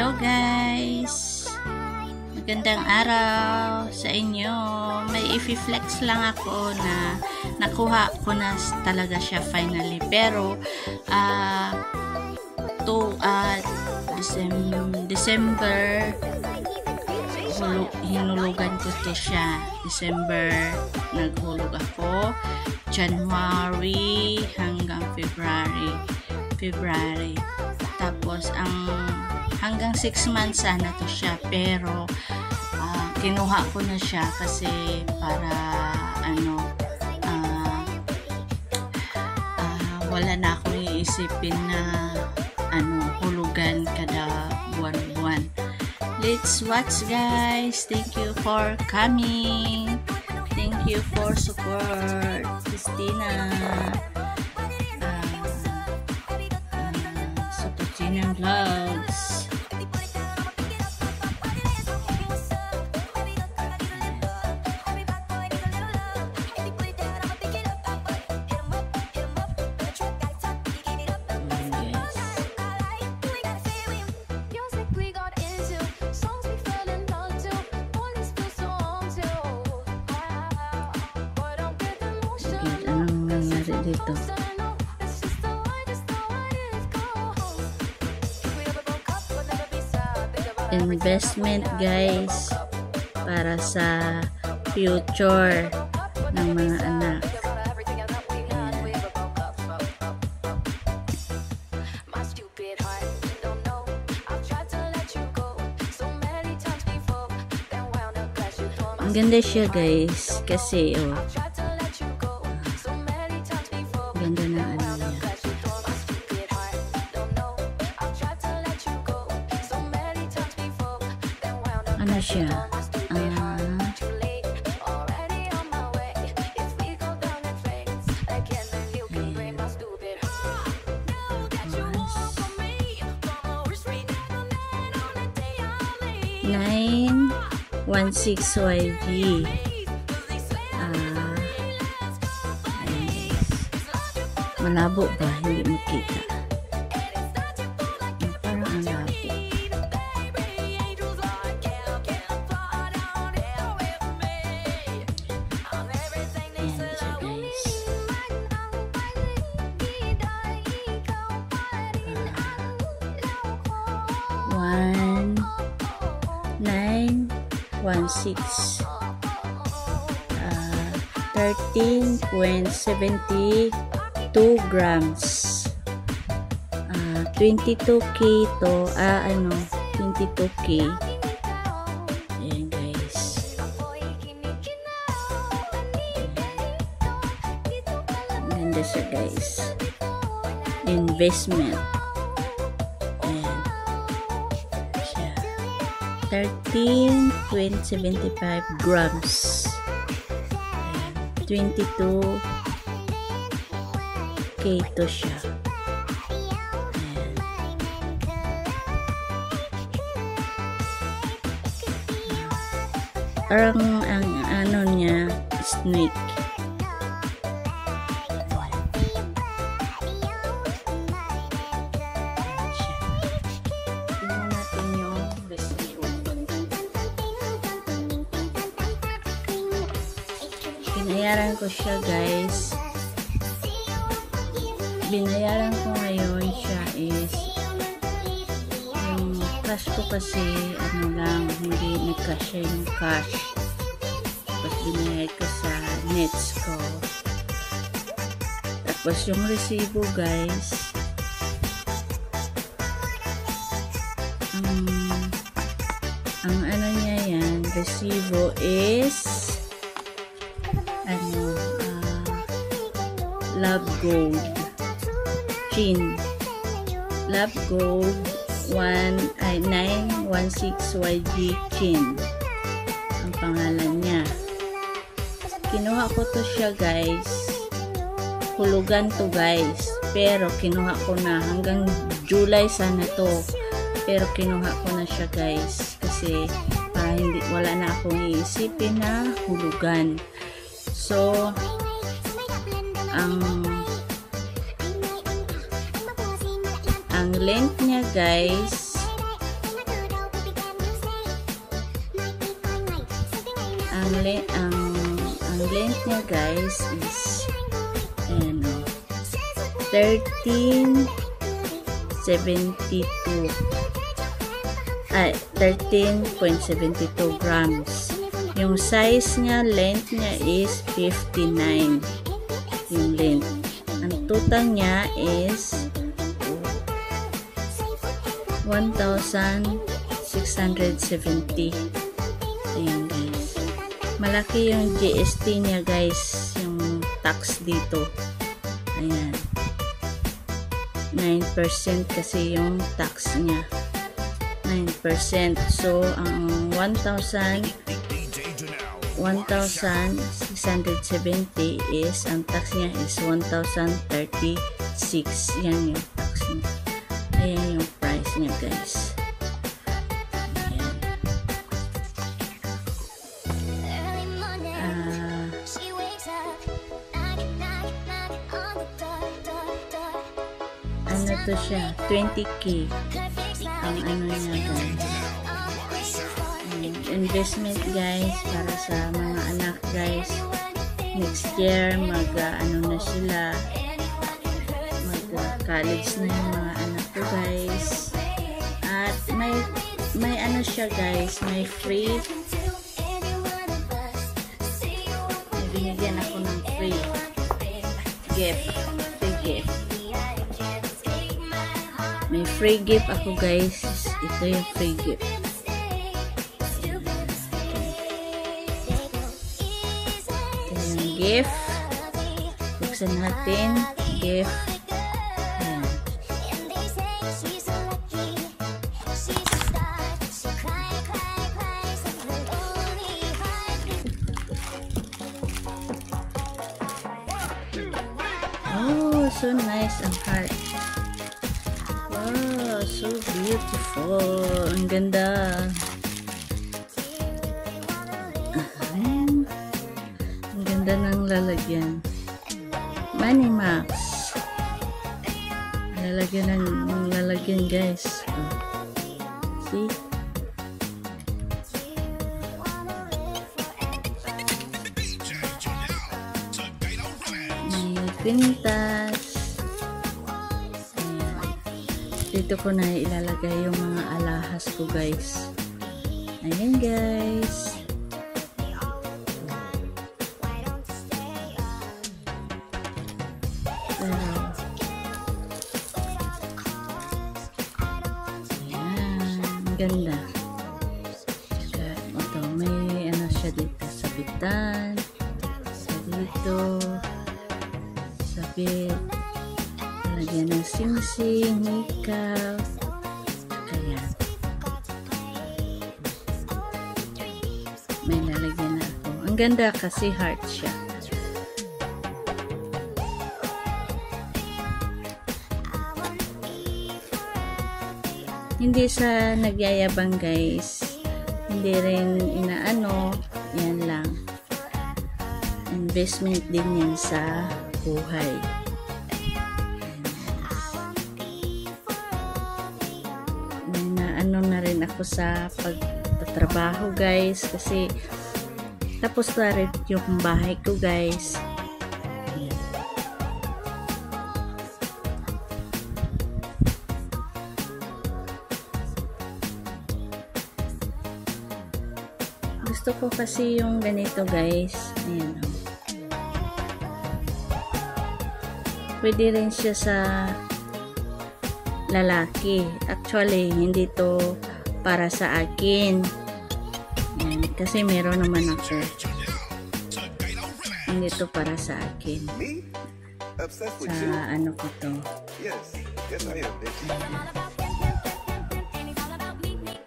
Hello guys! Magandang araw sa inyo. May i-flex lang ako na nakuha ko na talaga siya finally. Pero, uh, to, uh, December, December hinulugan ko to siya. December, naghulog ako. January hanggang February. February. Tapos, ang hanggang 6 months sana to siya pero uh, kinuha ko na siya kasi para ano uh, uh, wala na akong iisipin na ano hulugan kada buwan-buwan. Let's watch guys! Thank you for coming! Thank you for support Christina sa Pachinang Vlogs dito. Investment guys para sa future ng mga anak. Ang ganda siya guys kasi oh Nine one six YG. Ah, malabo ba? Hindi makita. 1.16 uh, 13.72 grams. Uh, 22k to ah ano 22k ayan guys. Ganda siya guys. Investment. 13.75 grams. Ayan. 22 keto siya. Ayan. Parang ang ano niya, snake. Pinayaran ko siya guys. Binayaran ko ngayon siya is yung cash ko kasi ano lang hindi nag-cash yung cash. Tapos binayad ko sa nets ko. Tapos yung resibo guys. Um, ang ano niya yan resibo is love gold Chin. Love Gold 1 ay 916 YG Chin. Ang pangalan niya. Kinuha ko to siya guys. Hulugan to guys. Pero kinuha ko na hanggang July sana to. Pero kinuha ko na siya guys. Kasi para hindi wala na akong iisipin na hulugan. So ang ang length niya guys. Ang le ang ang length niya guys is ano 13 ay 13.72 grams. Yung size niya length niya is 59 yung length ang total niya is 1,670 ayan guys. Malaki yung GST niya guys. Yung tax dito. Ayan. 9% kasi yung tax niya. 9% so ang 1,000 1,670 is ang tax niya is 1,036 yan yung tax niya. Ayan yung price niya guys. Ayan. Ah ano to siya? 20k ang ano niya guys investment guys para sa mga anak guys. Next year mag uh, ano na sila. Mag uh, college na yung mga anak ko guys. At may may ano siya guys may free may binigyan ako ng free gift. Free gift. May free gift ako guys. Ito yung free gift gift buksan natin gift oh so nice ang heart. Wow so beautiful. Ang ganda. Ayan. Ganda ng lalagyan. Money Max. Lalagyan ng, ng lalagyan guys. See? May pintas. Dito ko na ilalagay yung mga alahas ko guys. Ayan guys sabit lagyan ng singsing makeup. Ayan. May lalagyan na ako. Ang ganda kasi heart siya. Hindi sa nagyayabang guys. Hindi rin inaano. Yan lang. Investment din yan sa buhay ako sa pagtatrabaho guys. Kasi tapos na rin yung bahay ko guys. Gusto ko kasi yung ganito guys. Ayan. Pwede rin siya sa lalaki. Actually hindi to para sa akin ayan, kasi meron naman ako hindi to para sa akin sa ano ko to Yes. Yes, I am, bitch.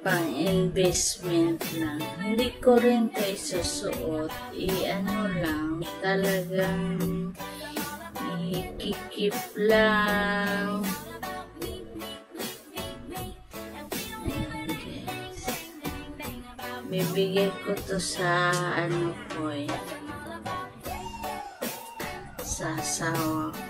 pang investment lang. Hindi ko rin to isusuot. I-ano lang, talagang ikikip lang. Bibigay ko to sa ano ko eh. Sa asawa ko.